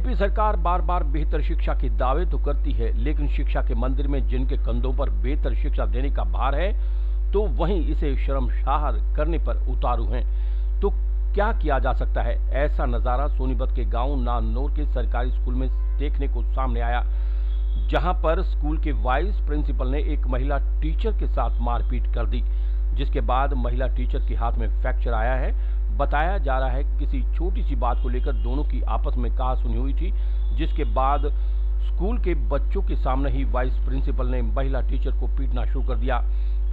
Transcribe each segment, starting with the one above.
BJP सरकार बार बार बेहतर शिक्षा के दावे तो करती है, लेकिन शिक्षा के मंदिर में जिनके कंधों पर बेहतर शिक्षा देने का भार है तो वहीं इसे शर्मशार करने पर उतारू हैं। तो क्या किया जा सकता है? ऐसा नज़ारा सोनीपत के गाँव नानोर के सरकारी स्कूल में देखने को सामने आया, जहाँ पर स्कूल के वाइस प्रिंसिपल ने एक महिला टीचर के साथ मारपीट कर दी, जिसके बाद महिला टीचर के हाथ में फ्रैक्चर आया है। बताया जा रहा है कि किसी छोटी सी बात को लेकर दोनों की आपस में कहा सुनी हुई थी, जिसके बाद स्कूल के बच्चों के सामने ही वाइस प्रिंसिपल ने महिला टीचर को पीटना शुरू कर दिया।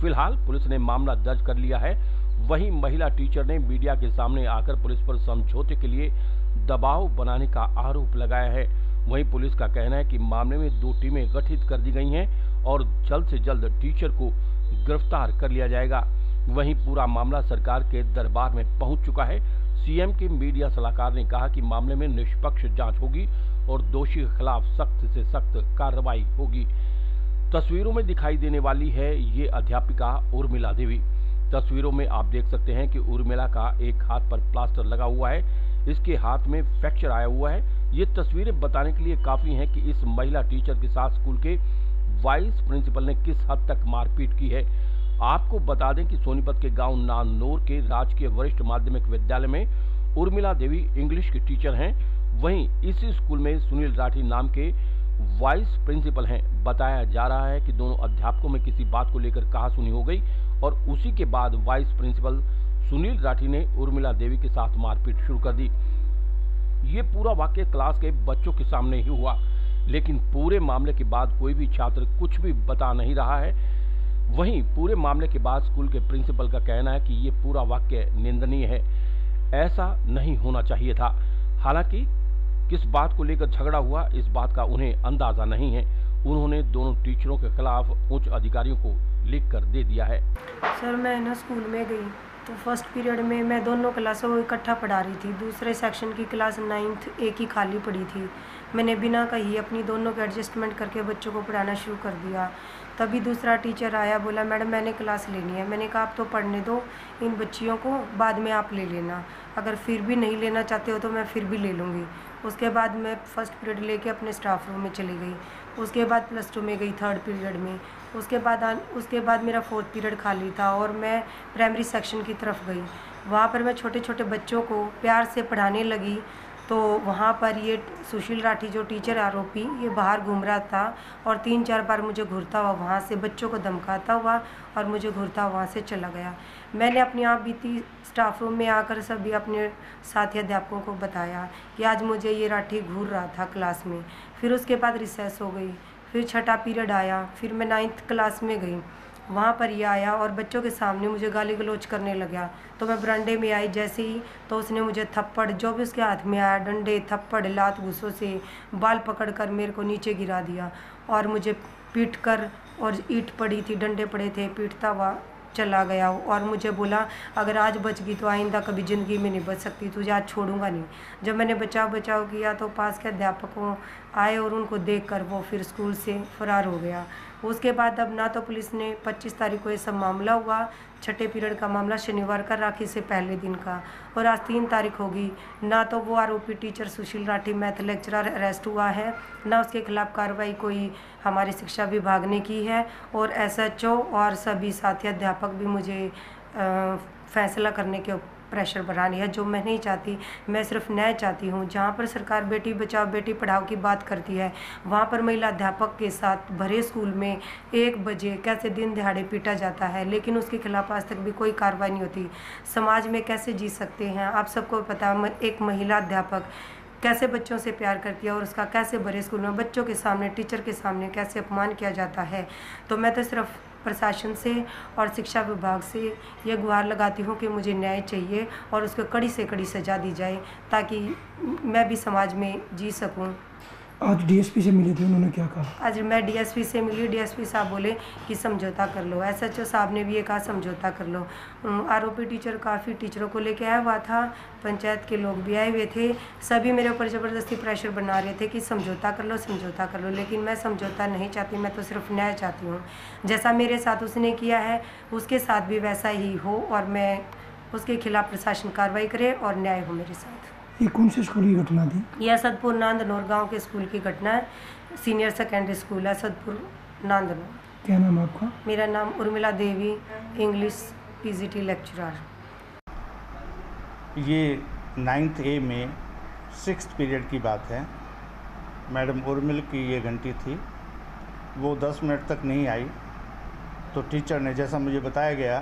फ़िलहाल पुलिस ने मामला दर्ज कर लिया है। वहीं महिला टीचर ने मीडिया के सामने आकर पुलिस पर समझौते के लिए दबाव बनाने का आरोप लगाया है। वहीं पुलिस का कहना है कि मामले में दो टीमें गठित कर दी गई हैं और जल्द से जल्द टीचर को गिरफ़्तार कर लिया जाएगा। वहीं पूरा मामला सरकार के दरबार में पहुँच चुका है। सीएम के मीडिया सलाहकार ने कहा कि मामले में निष्पक्ष जाँच होगी और दोषी के खिलाफ सख्त से सख्त कार्रवाई होगी। तस्वीरों में दिखाई देने वाली है ये अध्यापिका उर्मिला देवी। तस्वीरों में आप देख सकते हैं कि उर्मिला का एक हाथ पर प्लास्टर लगा हुआ है। इसके हाथ में फ्रैक्चर आया हुआ है। ये तस्वीरें बताने के लिए काफ़ी हैं कि इस महिला टीचर के साथ स्कूल के वाइस प्रिंसिपल ने किस हद तक मारपीट की है। आपको बता दें कि सोनीपत के गाँव नानोर के राजकीय वरिष्ठ माध्यमिक विद्यालय में उर्मिला देवी इंग्लिश की टीचर हैं। वहीं इसी स्कूल में सुनील राठी नाम के वाइस प्रिंसिपल हैं। बताया जा रहा है कि दोनों अध्यापकों में किसी बात को लेकर कहा सुनी हो गई और उसी के बाद वाइस प्रिंसिपल सुनील राठी ने उर्मिला देवी के साथ मारपीट शुरू कर दी। ये पूरा वाक्य क्लास के बच्चों के सामने ही हुआ, लेकिन पूरे मामले के बाद कोई भी छात्र कुछ भी बता नहीं रहा है। वहीं पूरे मामले के बाद स्कूल के प्रिंसिपल का कहना है कि ये पूरा वाक्य निंदनीय है। ऐसा नहीं होना चाहिए था। हालाँकि किस बात को लेकर झगड़ा हुआ, इस बात का उन्हें अंदाज़ा नहीं है। उन्होंने दोनों टीचरों के खिलाफ उच्च अधिकारियों को लिख कर दे दिया है। सर, मैं ना स्कूल में गई तो फ़र्स्ट पीरियड में मैं दोनों क्लासों को इकट्ठा पढ़ा रही थी। दूसरे सेक्शन की क्लास नाइन्थ एक ही खाली पड़ी थी। मैंने बिना कही अपनी दोनों के एडजस्टमेंट करके बच्चों को पढ़ाना शुरू कर दिया। तभी दूसरा टीचर आया, बोला, मैडम, मैंने क्लास लेनी है। मैंने कहा, आप तो पढ़ने दो, इन बच्चियों को बाद में आप ले लेना। अगर फिर भी नहीं लेना चाहते हो तो मैं फिर भी ले लूँगी। उसके बाद मैं फ़र्स्ट पीरियड लेके अपने स्टाफ रूम में चली गई। उसके बाद प्लस टू में गई थर्ड पीरियड में। उसके बाद उसके बाद मेरा फोर्थ पीरियड खाली था और मैं प्राइमरी सेक्शन की तरफ़ गई। वहाँ पर मैं छोटे छोटे बच्चों को प्यार से पढ़ाने लगी। तो वहाँ पर ये सुशील राठी जो टीचर आरोपी, ये बाहर घूम रहा था और तीन चार बार मुझे घूरता हुआ वहाँ से बच्चों को धमकाता हुआ और मुझे घूरता हुआ वहाँ से चला गया। मैंने अपनी आप बीती स्टाफ रूम में आकर सभी अपने साथी अध्यापकों को बताया कि आज मुझे ये राठी घूर रहा था क्लास में। फिर उसके बाद रिसेस हो गई, फिर छठा पीरियड आया, फिर मैं नाइन्थ क्लास में गई। वहाँ पर ये आया और बच्चों के सामने मुझे गाली गलोच करने लगा। तो मैं बरांडे में आई जैसे ही तो उसने मुझे थप्पड़, जो भी उसके हाथ में आया, डंडे, थप्पड़, लात गुस्सों से बाल पकड़ कर मेरे को नीचे गिरा दिया और मुझे पीट कर और ईट पड़ी थी, डंडे पड़े थे, पीटता हुआ चला गया और मुझे बोला, अगर आज बच गई तो आइंदा कभी ज़िंदगी में नहीं बच सकती, तुझे आज छोड़ूँगा नहीं। जब मैंने बचाव बचाव किया तो पास के अध्यापकों आए और उनको देखकर वो फिर स्कूल से फरार हो गया। उसके बाद अब ना तो पुलिस ने 25 तारीख को ये सब मामला हुआ, छठे पीरियड का मामला शनिवार का राखी से पहले दिन का, और आज तीन तारीख होगी। ना तो वो आरोपी teacher Sushil Rathi math lecturer arrest हुआ है, ना उसके खिलाफ कार्रवाई कोई हमारे शिक्षा विभाग ने की है, और एसएचओ और सभी साथी अध्यापक भी मुझे फैसला करने के प्रेशर बढ़ानी है जो मैं नहीं चाहती, मैं सिर्फ़ न्याय चाहती हूँ। जहाँ पर सरकार बेटी बचाओ, बेटी पढ़ाओ की बात करती है, वहाँ पर महिला अध्यापक के साथ भरे स्कूल में एक बजे कैसे दिन दिहाड़े पीटा जाता है, लेकिन उसके खिलाफ आज तक भी कोई कार्रवाई नहीं होती। समाज में कैसे जी सकते हैं? आप सबको पता एक महिला अध्यापक कैसे बच्चों से प्यार करती है और उसका कैसे बड़े स्कूल में बच्चों के सामने, टीचर के सामने कैसे अपमान किया जाता है? तो मैं तो सिर्फ़ प्रशासन से और शिक्षा विभाग से ये गुहार लगाती हूँ कि मुझे न्याय चाहिए और उसको कड़ी से कड़ी सजा दी जाए ताकि मैं भी समाज में जी सकूँ। आज डीएसपी से मिले थे, उन्होंने क्या कहा? आज मैं डीएसपी से मिली डीएसपी साहब बोले कि समझौता कर लो। एसएचओ साहब ने भी ये कहा, समझौता कर लो। आरोपी टीचर, काफ़ी टीचरों को लेके आया हुआ था, पंचायत के लोग भी आए हुए थे। सभी मेरे ऊपर ज़बरदस्ती प्रेशर बना रहे थे कि समझौता कर लो, समझौता कर लो। लेकिन मैं समझौता नहीं चाहती, मैं तो सिर्फ़ न्याय चाहती हूँ। जैसा मेरे साथ उसने किया है, उसके साथ भी वैसा ही हो और मैं उसके खिलाफ प्रशासन कार्रवाई करे और न्याय हो मेरे साथ। ये कौन से स्कूल की घटना थी? यह असदपुर नांदनौर गाँव के स्कूल की घटना है। सीनियर सेकेंडरी स्कूल है असदपुर नांदनौर। क्या नाम आपका? मेरा नाम Urmila Devi English PGT lecturer. ये नाइन्थ ए में सिक्स पीरियड की बात है। मैडम उर्मिल की ये घंटी थी। वो दस मिनट तक नहीं आई। तो टीचर ने जैसा मुझे बताया गया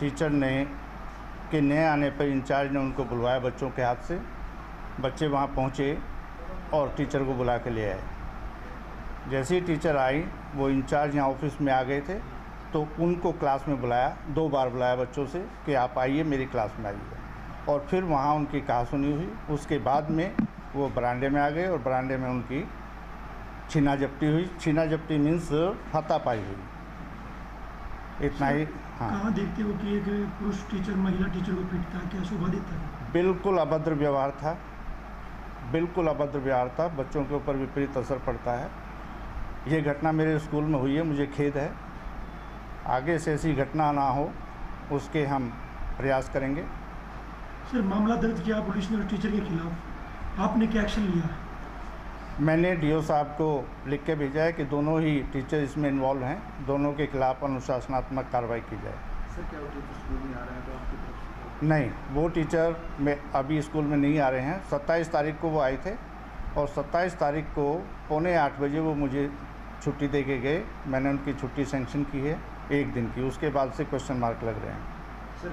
टीचर ने के नए आने पर इंचार्ज ने उनको बुलवाया बच्चों के हाथ से। बच्चे वहाँ पहुँचे और टीचर को बुला के ले आए। जैसे ही टीचर आई, वो इंचार्ज यहाँ ऑफ़िस में आ गए थे तो उनको क्लास में बुलाया, दो बार बुलाया बच्चों से कि आप आइए, मेरी क्लास में आइए। और फिर वहाँ उनकी कहा सुनी हुई। उसके बाद में वो बरांडे में आ गए और बरांडे में उनकी छीना जपटी हुई। छीना जपटी मीन्स हाथापाई हुई। इतना ही हाँ। कहाँ देखते हो कि एक पुरुष टीचर महिला टीचर को पीटता है क्या शोभा है? बिल्कुल अभद्र व्यवहार था। बिल्कुल अभद्र व्यवहार था। बच्चों के ऊपर विपरीत असर पड़ता है। ये घटना मेरे स्कूल में हुई है। मुझे खेद है। आगे से ऐसी घटना ना हो उसके हम प्रयास करेंगे। सर मामला दर्ज किया पुलिस ने टीचर के खिलाफ। आपने क्या एक्शन लिया? मैंने डीओ साहब को लिख के भेजा है कि दोनों ही टीचर इसमें इन्वॉल्व हैं। दोनों के खिलाफ अनुशासनात्मक कार्रवाई की जाए। सर क्या वो स्कूल में आ रहे हैं तो आपकी नहीं वो टीचर में अभी स्कूल में नहीं आ रहे हैं। सत्ताईस तारीख को वो आए थे और सत्ताईस तारीख को पौने आठ बजे वो मुझे छुट्टी दे के गए। मैंने उनकी छुट्टी सेंक्शन की है एक दिन की। उसके बाद से क्वेश्चन मार्क लग रहे हैं। सर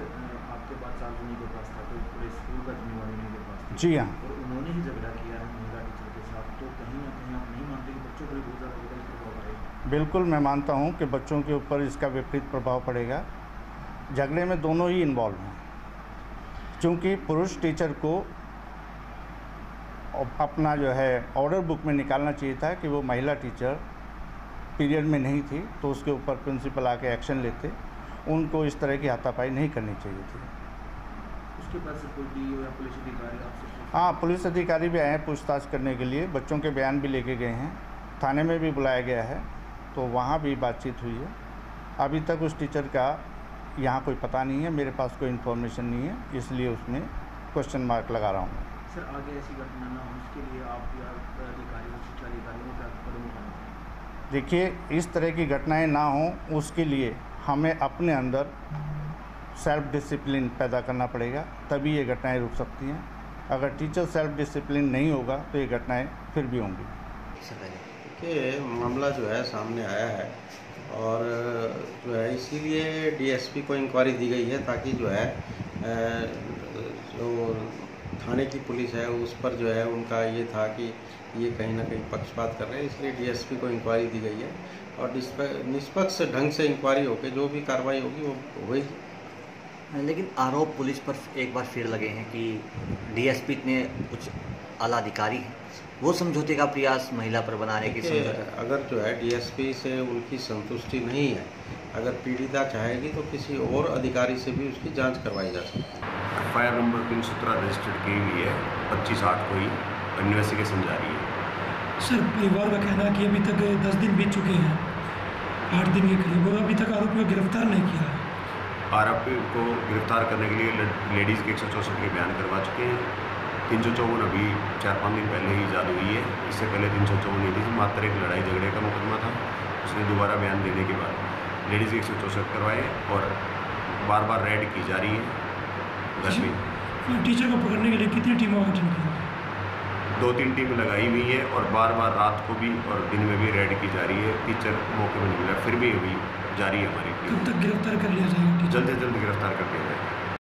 आपके पास चार्ज उन्हीं के पास था तो पूरे स्कूल का जिम्मेवारी उन्हीं के पास जी हाँ। उन्होंने ही झगड़ा किया है महिला टीचर के साथ तो कहीं ना कहीं आप नहीं मानते कि बच्चों पर बहुत ज़्यादा विकल्प प्रभाव पड़ेगा? बिल्कुल मैं मानता हूँ कि बच्चों के ऊपर इसका विपरीत प्रभाव पड़ेगा। झगड़े में दोनों ही इन्वॉल्व हैं। क्योंकि पुरुष टीचर को अपना जो है ऑर्डर बुक में निकालना चाहिए था कि वो महिला टीचर पीरियड में नहीं थी तो उसके ऊपर प्रिंसिपल आके एक्शन लेते। उनको इस तरह की हाथापाई नहीं करनी चाहिए थी। उसके बाद से कोई डी या पुलिस अधिकारी आपसे हाँ पुलिस अधिकारी भी आए हैं पूछताछ करने के लिए। बच्चों के बयान भी लेके गए हैं। थाने में भी बुलाया गया है तो वहाँ भी बातचीत हुई है। अभी तक उस टीचर का यहाँ कोई पता नहीं है मेरे पास कोई इन्फॉर्मेशन नहीं है इसलिए उसमें क्वेश्चन मार्क लगा रहा हूँ सर आगे ऐसी घटना ना हो उसके लिए आप अधिकारियों शिक्षा अधिकारियों को कदम उठाना देखिए इस तरह की घटनाएँ ना हों उसके लिए हमें अपने अंदर सेल्फ डिसिप्लिन पैदा करना पड़ेगा तभी ये घटनाएँ रुक सकती हैं। अगर टीचर सेल्फ डिसिप्लिन नहीं होगा तो ये घटनाएँ फिर भी होंगी। कि मामला जो है सामने आया है और, जो है, इसीलिए डीएसपी को इंक्वायरी दी गई है ताकि जो है जो थाने की पुलिस है, उस पर जो है उनका ये था कि ये कहीं ना कहीं पक्षपात कर रहे हैं, इसलिए डीएसपी को इंक्वायरी दी गई है। और निष्पक्ष ढंग से इंक्वायरी होकर जो भी कार्रवाई होगी, वो होगी लेकिन आरोप पुलिस पर एक बार फिर लगे हैं कि डीएसपी ने कुछ आला अधिकारी हैं। वो समझौते का प्रयास महिला पर बनाने की अगर जो है डीएसपी से उनकी संतुष्टि नहीं है अगर पीड़िता चाहेगी तो किसी और अधिकारी से भी उसकी जाँच करवाई जा सकती है। एफ़ आई आर नंबर तीन सत्रह रजिस्टर्ड की हुई है पच्चीस आठ को ही इन्वेस्टिगेशन जारी है। सर परिवार का कहना है कि अभी तक दस दिन बीत चुके हैं। आठ दिन के करीब और अभी तक आरोपी को गिरफ़्तार नहीं किया है। आरोपी को गिरफ़्तार करने के लिए लेडीज़ के एक सौ चौंसठ के बयान करवा चुके हैं। तीन सौ चौवन अभी चार पाँच दिन पहले ही ईजाद हुई है। इससे पहले तीन सौ चौवन थी मात्र एक लड़ाई झगड़े का मुकदमा था। उसने दोबारा बयान देने के बाद लेडीज़ के एक सौ चौंसठ करवाए और बार बार रेड की जा रही है। घर में टीचर को पकड़ने के लिए कितनी टीमों का गठन किया दो तीन टीम लगाई हुई है और बार बार रात को भी और दिन में भी रेड की जा रही है। टीचर मौके पर नहीं मिला फिर भी अभी जारी है हमारी कब टीम। तक गिरफ़्तार कर लिया जाएगा? जल्द से जल्द गिरफ़्तार कर दिया जाए